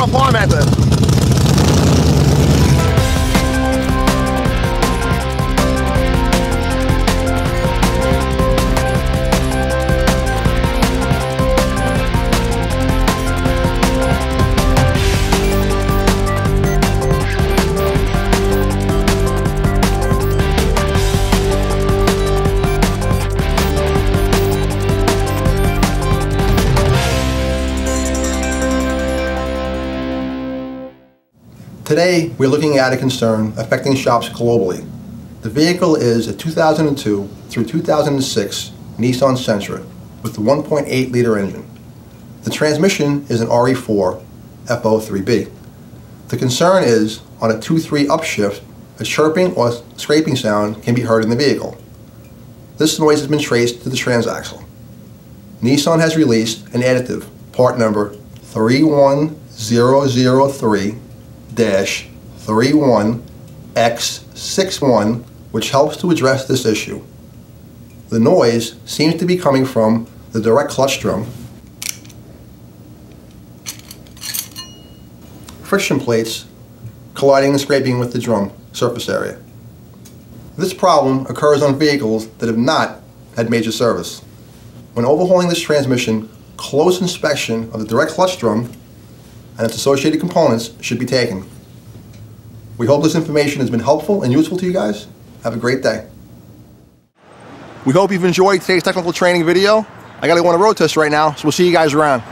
off arm at this. Today, we're looking at a concern affecting shops globally. The vehicle is a 2002 through 2006 Nissan Sentra with the 1.8 liter engine. The transmission is an RE4 FO3B. The concern is on a 2-3 upshift, a chirping or scraping sound can be heard in the vehicle. This noise has been traced to the transaxle. Nissan has released an additive, part number 31003 31X61, which helps to address this issue. The noise seems to be coming from the direct clutch drum, friction plates colliding and scraping with the drum surface area. This problem occurs on vehicles that have not had major service. When overhauling this transmission, close inspection of the direct clutch drum and its associated components should be taken. We hope this information has been helpful and useful to you guys. Have a great day. We hope you've enjoyed today's technical training video. I gotta go on a road test right now, so we'll see you guys around.